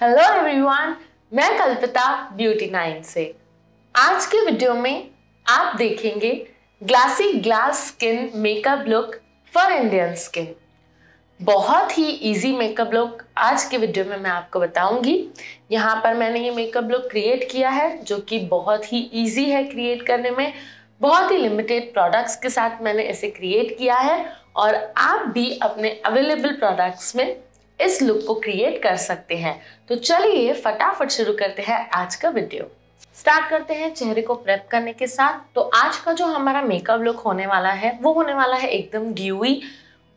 Hello everyone मैं कल्पिता beauty nine से। आज के वीडियो में आप देखेंगे glassy glass skin makeup look for Indian skin बहुत ही इजी मेकअप लुक आज के वीडियो में मैं आपको बताऊँगी। यहाँ पर मैंने ये मेकअप लुक क्रिएट किया है, जो कि बहुत ही इजी है क्रिएट करने में। बहुत ही लिमिटेड प्रोडक्ट्स के साथ मैंने इसे क्रिएट किया है और आप भी अपने अवेलेबल प्रोडक्ट्स में इस लुक को क्रिएट कर सकते हैं। तो चलिए फटाफट शुरू करते हैं आज का वीडियो स्टार्ट करते हैं चेहरे को प्रेप करने के साथ। तो आज का जो हमारा मेकअप लुक होने वाला है, वो होने वाला है एकदम ड्यूई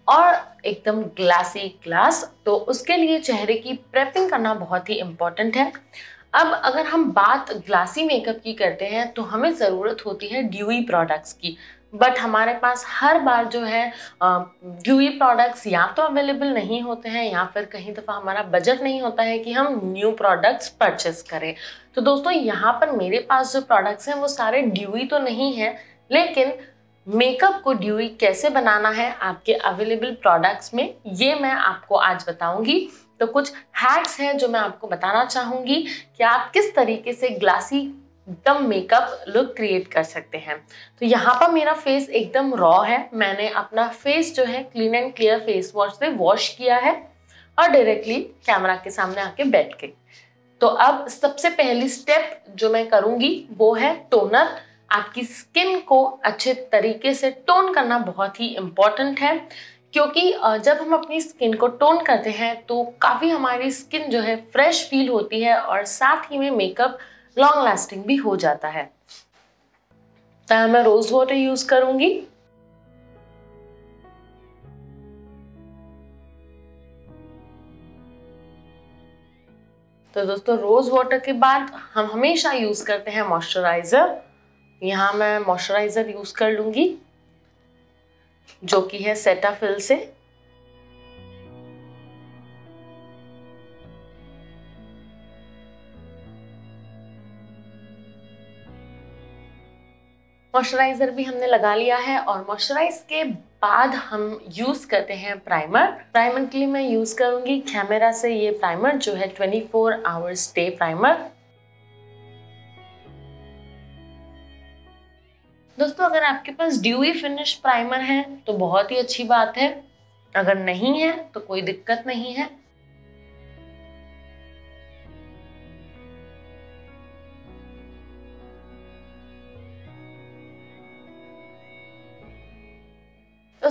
और एकदम ग्लासी ग्लास तो उसके लिए चेहरे की प्रेपिंग करना बहुत ही इम्पोर्टेंट है। अब अगर हम बात ग्लासी मेकअप की करते हैं तो हमें ज़रूरत होती है ड्यूई प्रोडक्ट्स की। बट हमारे पास हर बार जो है ड्यूई प्रोडक्ट्स या तो अवेलेबल नहीं होते हैं, या फिर कहीं दफ़ा हमारा बजट नहीं होता है कि हम न्यू प्रोडक्ट्स परचेस करें। तो दोस्तों, यहाँ पर मेरे पास जो प्रोडक्ट्स हैं, वो सारे ड्यूई तो नहीं है, लेकिन मेकअप को ड्यूई कैसे बनाना है, आपके अवेलेबल प्रोडक्ट्स में, ये मैं आपको आज बताऊँगी। तो कुछ हैक्स हैं जो मैं आपको बताना चाहूँगी कि आप किस तरीके से ग्लासी एकदम मेकअप लुक क्रिएट कर सकते हैं। तो यहाँ पर मेरा फेस एकदम रॉ है। मैंने अपना फेस जो है Clean and Clear face wash से वॉश किया है और डायरेक्टली कैमरा के सामने आके बैठ के तो अब सबसे पहली स्टेप जो मैं करूँगी वो है टोनर आपकी स्किन को अच्छे तरीके से टोन करना बहुत ही इंपॉर्टेंट है। क्योंकि जब हम अपनी स्किन को टोन करते हैं तो काफ़ी हमारी स्किन जो है फ्रेश फील होती है और साथ ही में मेकअप लॉन्ग लास्टिंग भी हो जाता है। तो मैं रोज वाटर यूज़ करूँगी। तो दोस्तों, रोज वाटर के बाद हम हमेशा यूज़ करते हैं मॉइस्चराइजर। यहाँ मैं मॉइस्चराइजर यूज़ कर लूँगी, जो कि है सेटाफिल से। मॉइस्चराइजर भी हमने लगा लिया है और मॉइस्चराइज के बाद हम यूज़ करते हैं प्राइमर। प्राइमर के लिए मैं यूज़ करूँगी कैमेरा से ये प्राइमर जो है 24 फोर आवर्स स्टे प्राइमर। दोस्तों, अगर आपके पास ड्यूई फिनिश प्राइमर है तो बहुत ही अच्छी बात है। अगर नहीं है तो कोई दिक्कत नहीं है।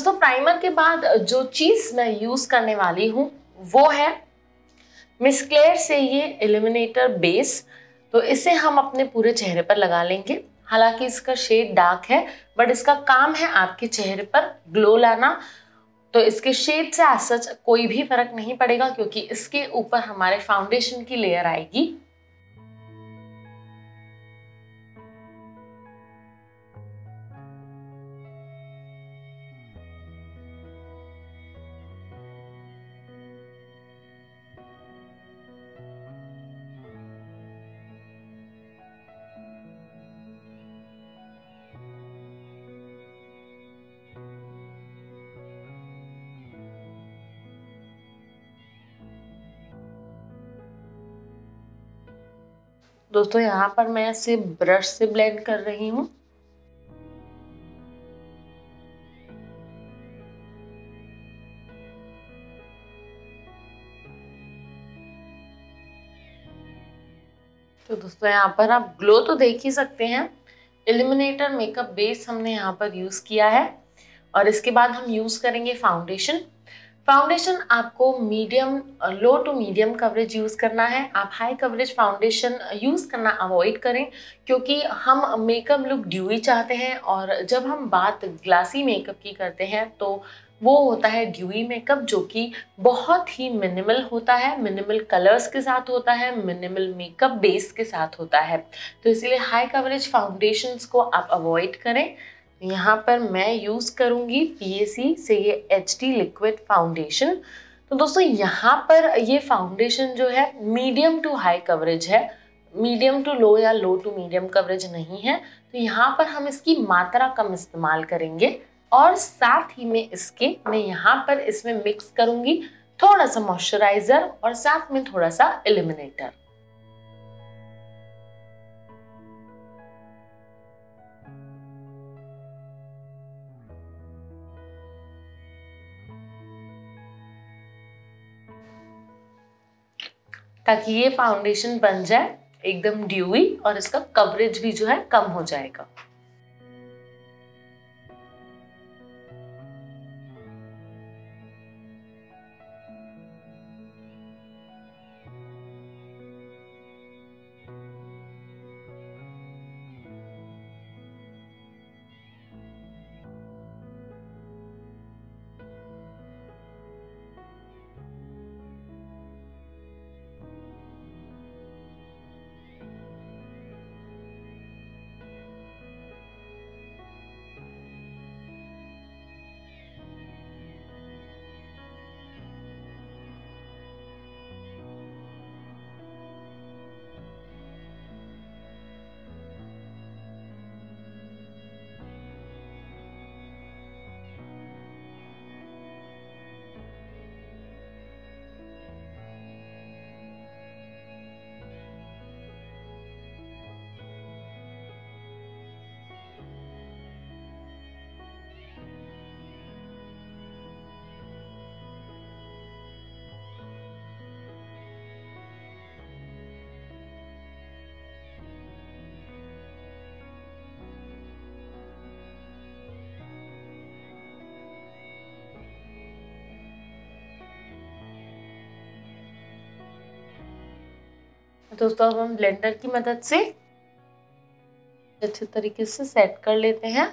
दोस्तों प्राइमर के बाद जो चीज़ मैं यूज़ करने वाली हूँ, वो है मिसक्लेयर से ये एलिमिनेटर बेस तो इसे हम अपने पूरे चेहरे पर लगा लेंगे। हालाँकि इसका शेड डार्क है बट इसका काम है आपके चेहरे पर ग्लो लाना। तो इसके शेड से आज सच कोई भी फ़र्क नहीं पड़ेगा, क्योंकि इसके ऊपर हमारे फाउंडेशन की लेयर आएगी। दोस्तों, यहाँ पर मैं इसे ब्रश से ब्लेंड कर रही हूँ। तो दोस्तों, यहाँ पर आप ग्लो तो देख ही सकते हैं। एलिमिनेटर मेकअप बेस हमने यहाँ पर यूज़ किया है। और इसके बाद हम यूज़ करेंगे फाउंडेशन फाउंडेशन आपको medium low to medium coverage use करना है। आप हाई कवरेज फाउंडेशन यूज़ करना अवॉइड करें, क्योंकि हम मेकअप लुक ड्यूई चाहते हैं और जब हम बात ग्लासी मेकअप की करते हैं तो वो होता है ड्यूई मेकअप जो कि बहुत ही मिनिमल होता है मिनिमल कलर्स के साथ होता है मिनिमल मेकअप बेस के साथ होता है। तो इसलिए हाई कवरेज फाउंडेशंस को आप अवॉइड करें। यहाँ पर मैं यूज़ करूँगी पी से ये एच डी लिक्विड फाउंडेशन तो दोस्तों, यहाँ पर ये फाउंडेशन जो है मीडियम टू हाई कवरेज है। मीडियम टू लो या लो टू मीडियम कवरेज नहीं है। तो यहाँ पर हम इसकी मात्रा कम इस्तेमाल करेंगे और साथ ही में इसके, मैं यहाँ पर इसमें मिक्स करूँगी थोड़ा सा मॉइस्चराइजर और साथ में थोड़ा सा इलिमिनेटर ताकि ये फाउंडेशन बन जाए एकदम ड्यूई और इसका कवरेज भी जो है कम हो जाएगा। दोस्तों, अब हम ब्लेंडर की मदद से अच्छे तरीके से सेट कर लेते हैं।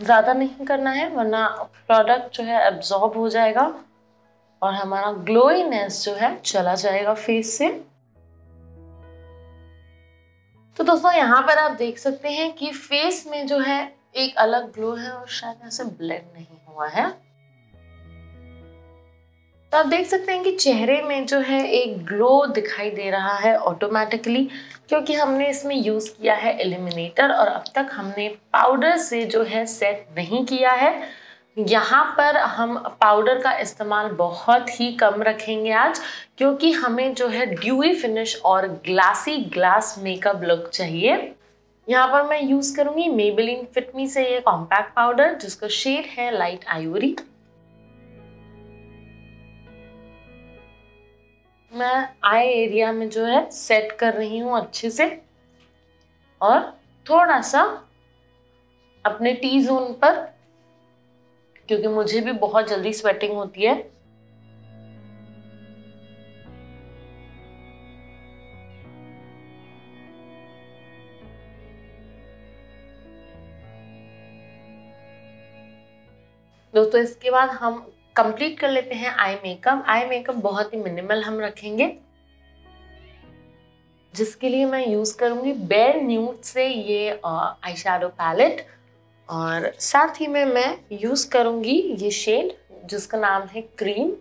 ज़्यादा नहीं करना है, वरना प्रोडक्ट जो है एब्जॉर्ब हो जाएगा और हमारा ग्लोइनेस जो है चला जाएगा फेस से। तो दोस्तों, यहाँ पर आप देख सकते हैं कि फेस में जो है एक अलग ग्लो है और शायद ऐसे ब्लेंड नहीं हुआ है। तो आप देख सकते हैं कि चेहरे में जो है एक ग्लो दिखाई दे रहा है ऑटोमेटिकली क्योंकि हमने इसमें यूज़ किया है एलिमिनेटर और अब तक हमने पाउडर से जो है सेट नहीं किया है। यहाँ पर हम पाउडर का इस्तेमाल बहुत ही कम रखेंगे आज, क्योंकि हमें जो है ड्यूई फिनिश और ग्लासी ग्लास मेकअप लुक चाहिए। यहाँ पर मैं यूज़ करूँगी मेबलिन फिटमी से ये कॉम्पैक्ट पाउडर जिसका शेड है लाइट आइवरी मैं आई एरिया में जो है सेट कर रही हूँ अच्छे से और थोड़ा सा अपने टी जोन पर, क्योंकि मुझे भी बहुत जल्दी स्वेटिंग होती है। दोस्तों, इसके बाद हम कंप्लीट कर लेते हैं आई मेकअप आई मेकअप बहुत ही मिनिमल हम रखेंगे। जिसके लिए मैं यूज़ करूँगी बेर न्यूट से ये आई शेडो पैलेट और साथ ही में मैं यूज़ करूँगी ये शेड जिसका नाम है क्रीम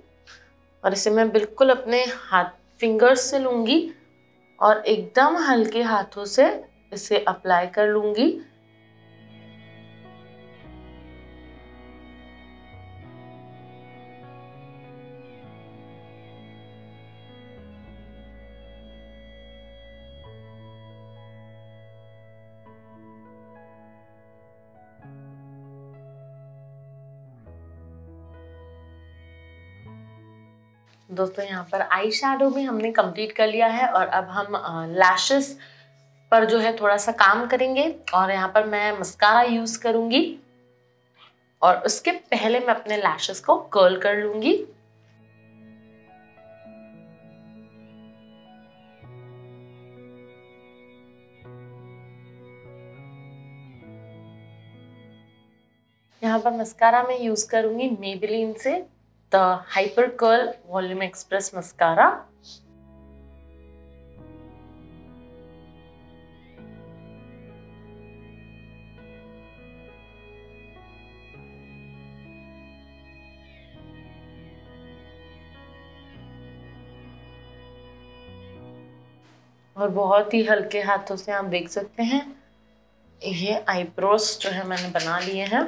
और इसे मैं बिल्कुल अपने हाथ फिंगर्स से लूँगी और एकदम हल्के हाथों से इसे अप्लाई कर लूँगी। दोस्तों, यहाँ पर आई शेडो भी हमने कंप्लीट कर लिया है और अब हम लैशेस पर जो है थोड़ा सा काम करेंगे और यहाँ पर मैं मस्कारा यूज़ करूँगी और उसके पहले मैं अपने लैशेस को कर्ल कर लूँगी। यहाँ पर मस्कारा मैं यूज़ करूँगी मेबिलीन से। The Hyper Curl Volume Express Mascara. और बहुत ही हल्के हाथों से आप देख सकते हैं ये आईब्रोज जो है मैंने बना लिए हैं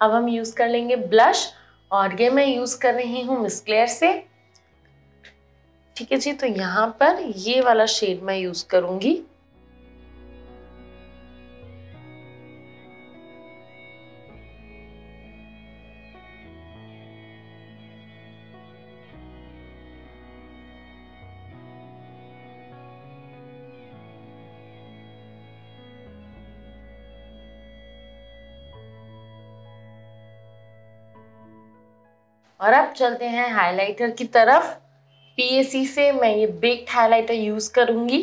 अब हम यूज़ कर लेंगे ब्लश और ये मैं यूज़ कर रही हूँ मिस क्लेयर से। ठीक है जी तो यहाँ पर ये वाला शेड मैं यूज़ करूँगी। और अब चलते हैं हाइलाइटर की तरफ़। पीएसी से मैं ये बेक्ड हाइलाइटर यूज़ करूँगी।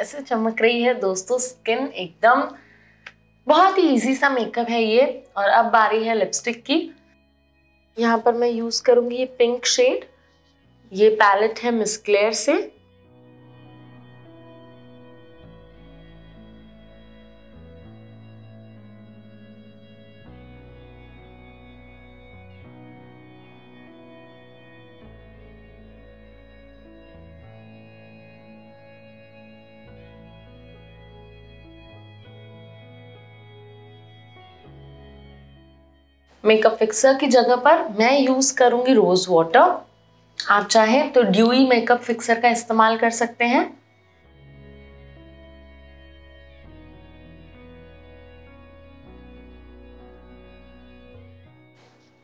कैसे चमक रही है, दोस्तों स्किन एकदम बहुत ही इजी सा मेकअप है ये। और अब बारी है लिपस्टिक की। यहाँ पर मैं यूज़ करूँगी ये पिंक शेड ये पैलेट है मिस क्लेयर से। मेकअप फिक्सर की जगह पर मैं यूज़ करूँगी रोज़ वाटर। आप चाहें तो ड्यूई मेकअप फिक्सर का इस्तेमाल कर सकते हैं।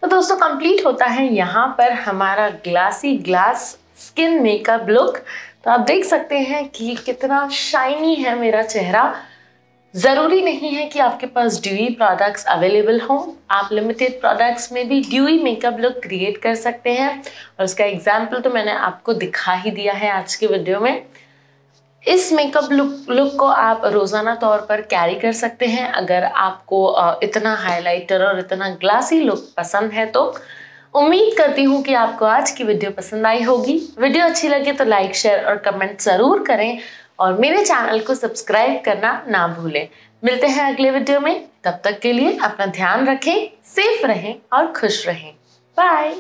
तो दोस्तों कंप्लीट होता है यहाँ पर हमारा glassy glass skin makeup look तो आप देख सकते हैं कि कितना शाइनी है मेरा चेहरा। ज़रूरी नहीं है कि आपके पास ड्यूई प्रोडक्ट्स अवेलेबल हों। आप लिमिटेड प्रोडक्ट्स में भी ड्यूई मेकअप लुक क्रिएट कर सकते हैं। और उसका एग्ज़ाम्पल तो मैंने आपको दिखा ही दिया है आज के वीडियो में। इस मेकअप लुक लुक को आप रोज़ाना तौर पर कैरी कर सकते हैं। अगर आपको इतना हाइलाइटर और इतना ग्लासी लुक पसंद है तो। उम्मीद करती हूँ कि आपको आज की वीडियो पसंद आई होगी। वीडियो अच्छी लगे तो लाइक शेयर और कमेंट ज़रूर करें। और मेरे चैनल को सब्सक्राइब करना ना भूलें। मिलते हैं अगले वीडियो में। तब तक के लिए अपना ध्यान रखें, सेफ़ रहें और खुश रहें। बाय